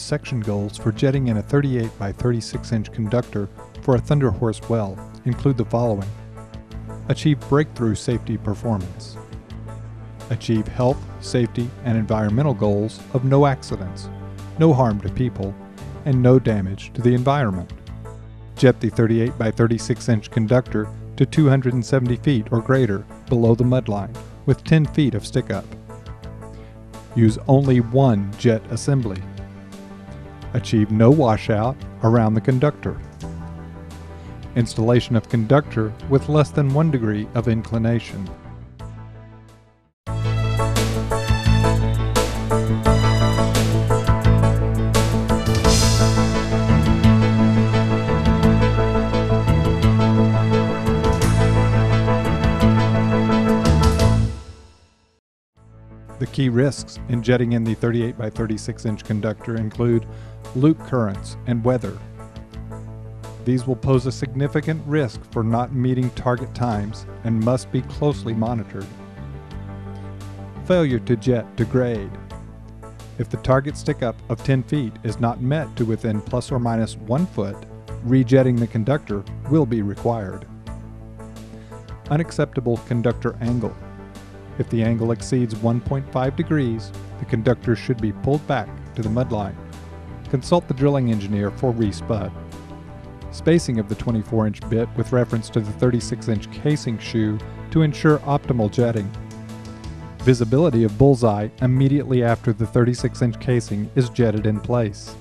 section goals for jetting in a 38 by 36 inch conductor for a Thunder Horse well include the following Achieve breakthrough safety performance, achieve health, safety, and environmental goals of no accidents, no harm to people, and no damage to the environment. Jet the 38 by 36 inch conductor to 270 feet or greater below the mudline with 10 feet of stick up. Use only one jet assembly. Achieve no washout around the conductor. Installation of conductor with less than 1 degree of inclination. The key risks in jetting in the 38 by 36 inch conductor include loop currents and weather. These will pose a significant risk for not meeting target times and must be closely monitored. Failure to jet to grade. If the target stick up of 10 feet is not met to within plus or minus 1 foot, rejetting the conductor will be required. Unacceptable conductor angle. If the angle exceeds 1.5 degrees, the conductor should be pulled back to the mudline. Consult the drilling engineer for respud. Spacing of the 24 inch bit with reference to the 36 inch casing shoe to ensure optimal jetting. Visibility of bullseye immediately after the 36 inch casing is jetted in place.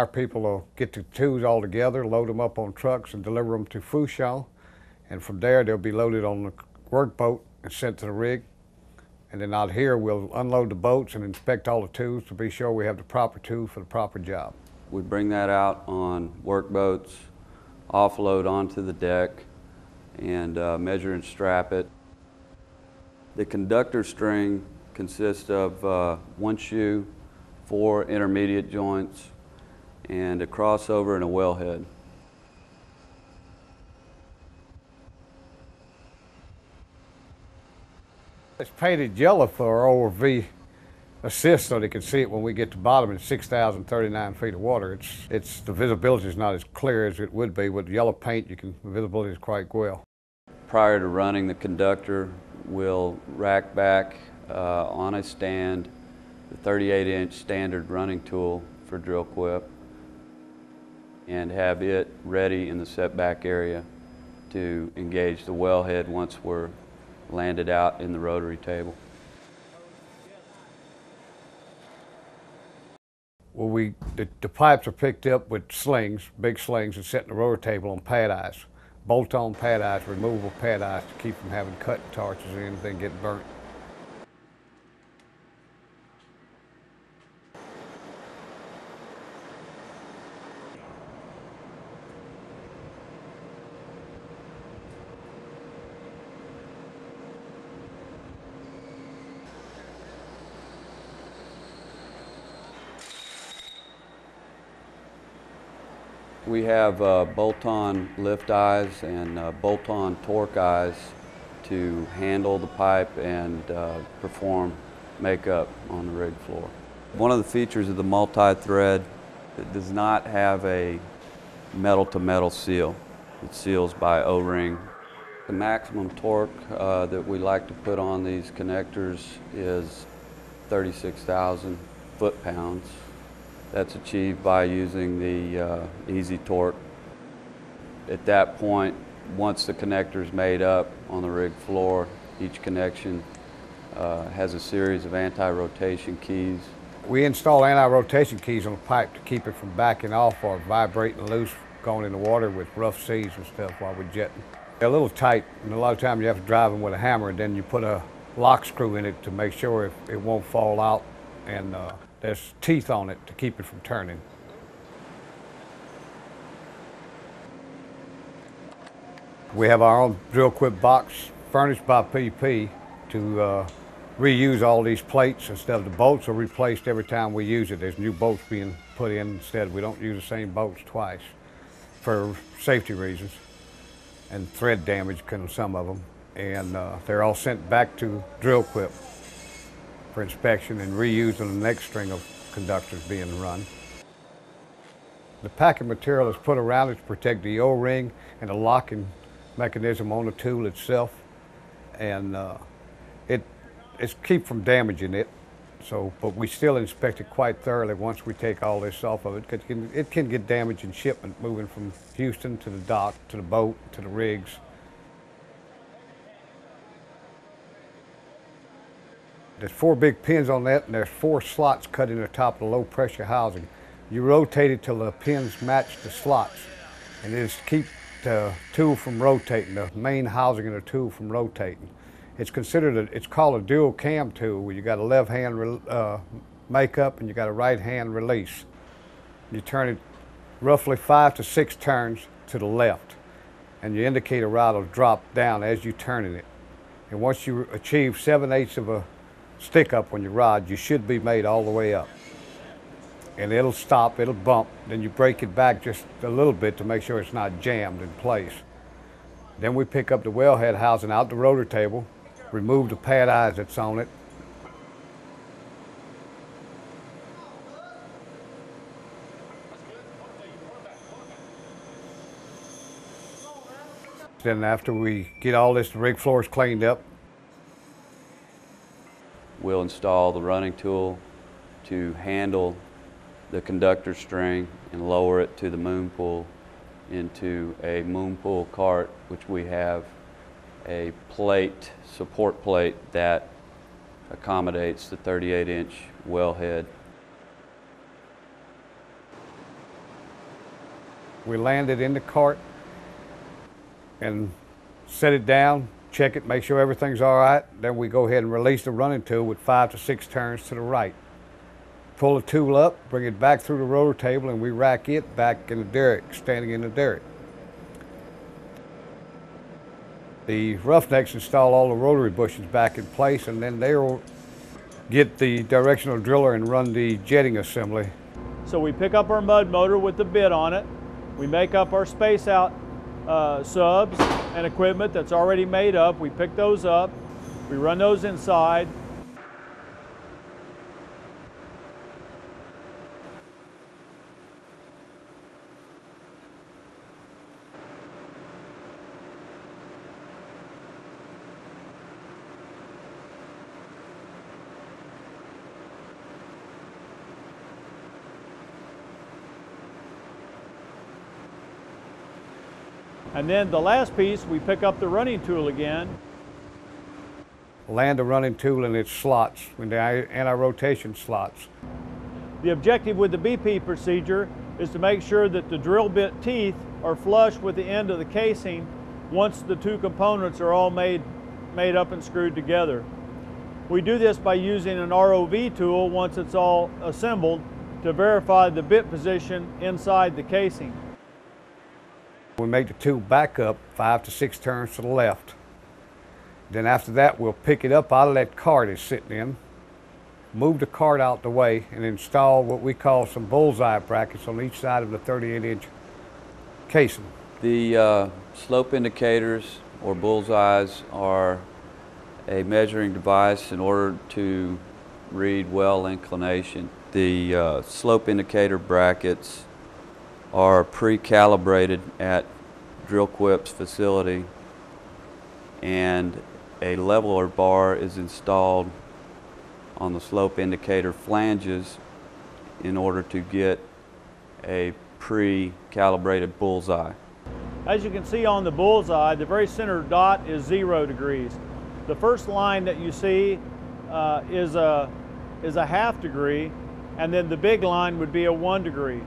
Our people will get the tools all together, load them up on trucks and deliver them to Fourchon. And from there, they'll be loaded on the workboat and sent to the rig. And then out here, we'll unload the boats and inspect all the tools to be sure we have the proper tool for the proper job. We bring that out on workboats, offload onto the deck, and uh, measure and strap it. The conductor string consists of uh, one shoe, four intermediate joints, and a crossover and a wellhead. It's painted yellow for our ORV assist so they can see it when we get to bottom in 6,039 feet of water. It's, it's, the visibility is not as clear as it would be. With yellow paint, you can, the visibility is quite well. Prior to running the conductor, we'll rack back uh, on a stand the 38 inch standard running tool for Dril-Quip and have it ready in the setback area to engage the wellhead once we're landed out in the rotary table. Well, we, the, the pipes are picked up with slings, big slings, and set in the rotor table on pad eyes. Bolt-on pad eyes, removable pad eyes to keep from having cut torches or anything getting burnt. We have uh, bolt-on lift eyes and uh, bolt-on torque eyes to handle the pipe and uh, perform makeup on the rig floor. One of the features of the multi-thread, it does not have a metal-to-metal seal. It seals by O-ring. The maximum torque uh, that we like to put on these connectors is 36,000 foot-pounds. That's achieved by using the uh, easy torque. At that point, once the connector is made up on the rig floor, each connection uh, has a series of anti-rotation keys. We install anti-rotation keys on the pipe to keep it from backing off or vibrating loose going in the water with rough seas and stuff while we're jetting. They're a little tight, and a lot of times you have to drive them with a hammer, and then you put a lock screw in it to make sure it, it won't fall out. And uh, there's teeth on it to keep it from turning. We have our own Dril-Quip box furnished by BP to uh, reuse all these plates instead of the bolts are replaced every time we use it. There's new bolts being put in instead. We don't use the same bolts twice for safety reasons and thread damage can some of them. And uh, they're all sent back to Dril-Quip inspection and reused on the next string of conductors being run. The packing material is put around it to protect the O-ring and the locking mechanism on the tool itself. And uh, it it's keep from damaging it. So, but we still inspect it quite thoroughly once we take all this off of it. 'cause It can, it can get damaged in shipment moving from Houston to the dock, to the boat, to the rigs. There's four big pins on that, and there's four slots cut in the top of the low pressure housing. You rotate it till the pins match the slots, and it is to keep the tool from rotating, the main housing of the tool from rotating. It's considered, a, it's called a dual cam tool, where you got a left hand uh, makeup and you got a right hand release. You turn it roughly five to six turns to the left, and your indicator rod will drop down as you turning it. And once you achieve seven eighths of a stick up on your rod, you should be made all the way up. And it'll stop, it'll bump, then you break it back just a little bit to make sure it's not jammed in place. Then we pick up the wellhead housing out the rotor table, remove the pad eyes that's on it. Then after we get all this the rig floors cleaned up, We'll install the running tool to handle the conductor string and lower it to the moon pool into a moon pool cart, which we have a plate, support plate that accommodates the 38 inch wellhead. we land it in the cart and set it down, check it, make sure everything's all right. Then we go ahead and release the running tool with five to six turns to the right. Pull the tool up, bring it back through the rotor table, and we rack it back in the derrick, standing in the derrick. The roughnecks install all the rotary bushings back in place, and then they'll get the directional driller and run the jetting assembly So we pick up our mud motor with the bit on it. We make up our space out uh, subs and equipment that's already made up. We pick those up. We run those inside. And then the last piece, we pick up the running tool again. land the running tool in its slots, in the anti-rotation slots. The objective with the BP procedure is to make sure that the drill bit teeth are flush with the end of the casing once the two components are all made, made up and screwed together. We do this by using an ROV tool once it's all assembled to verify the bit position inside the casing. We make the tool back up five to six turns to the left. Then after that, we'll pick it up out of that cart it's sitting in, move the cart out the way, and install what we call some bullseye brackets on each side of the 38 inch casing. The uh, slope indicators or bullseyes are a measuring device in order to read well inclination. The uh, slope indicator brackets are pre-calibrated at Dril-Quip's facility and a leveler bar is installed on the slope indicator flanges in order to get a pre-calibrated bullseye. As you can see on the bullseye, the very center dot is zero degrees. The first line that you see uh, is, a, is a half degree, and then the big line would be a one degree.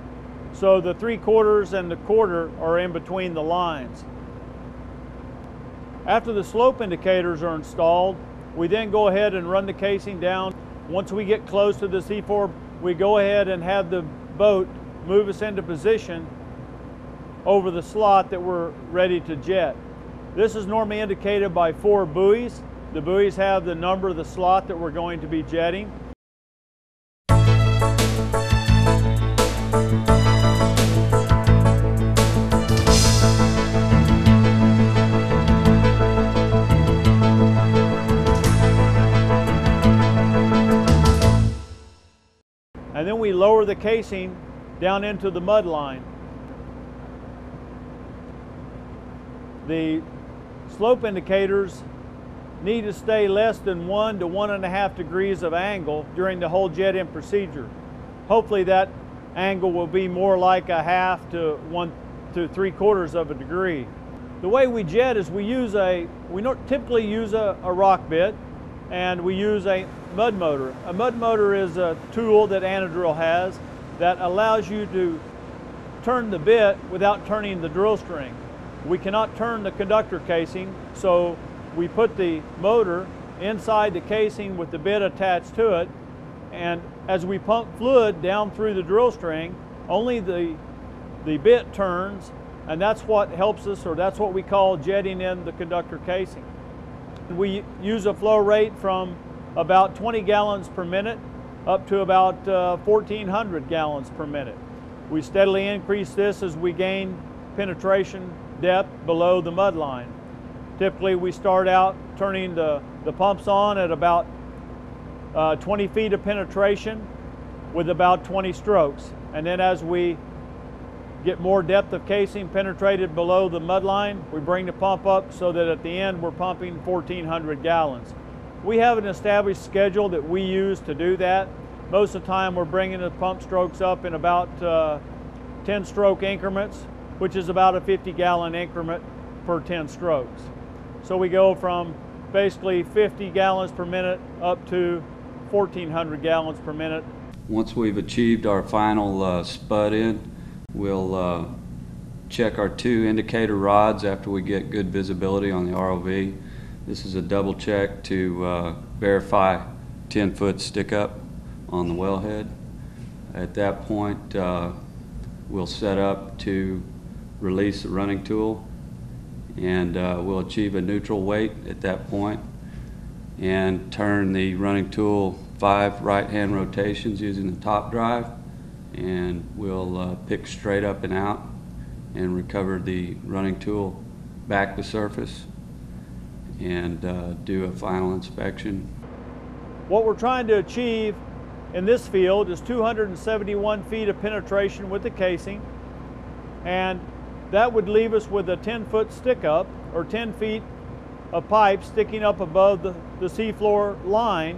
So the three quarters and the quarter are in between the lines. After the slope indicators are installed, we then go ahead and run the casing down. Once we get close to the C4, we go ahead and have the boat move us into position over the slot that we're ready to jet. This is normally indicated by four buoys The buoys have the number of the slot that we're going to be jetting. And then we lower the casing down into the mud line. The slope indicators need to stay less than one to one and a half degrees of angle during the whole jet in procedure. Hopefully that angle will be more like a half to one to three quarters of a degree. The way we jet is we use a, we typically use a, a rock bit and we use a mud motor. A mud motor is a tool that Anadrill has that allows you to turn the bit without turning the drill string. We cannot turn the conductor casing, so we put the motor inside the casing with the bit attached to it, and as we pump fluid down through the drill string, only the, the bit turns, and that's what helps us, or that's what we call jetting in the conductor casing. We use a flow rate from about 20 gallons per minute up to about uh, 1,400 gallons per minute. We steadily increase this as we gain penetration depth below the mud line. Typically, we start out turning the, the pumps on at about uh, 20 feet of penetration with about 20 strokes. And then as we get more depth of casing penetrated below the mud line, we bring the pump up so that at the end we're pumping 1,400 gallons. We have an established schedule that we use to do that. Most of the time we're bringing the pump strokes up in about uh, 10 stroke increments, which is about a 50 gallon increment per 10 strokes. So we go from basically 50 gallons per minute up to 1,400 gallons per minute. Once we've achieved our final uh, spud in, we'll uh, check our two indicator rods after we get good visibility on the ROV. This is a double check to uh, verify 10 foot stick up on the wellhead. At that point, uh, we'll set up to release the running tool and uh, we'll achieve a neutral weight at that point and turn the running tool five right-hand rotations using the top drive and we'll uh, pick straight up and out and recover the running tool back to surface and uh, do a final inspection. What we're trying to achieve in this field is 271 feet of penetration with the casing and that would leave us with a 10 foot stick up or 10 feet of pipe sticking up above the, the seafloor line,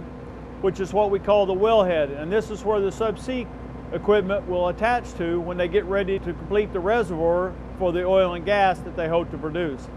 which is what we call the wellhead. And this is where the subsea equipment will attach to when they get ready to complete the reservoir for the oil and gas that they hope to produce.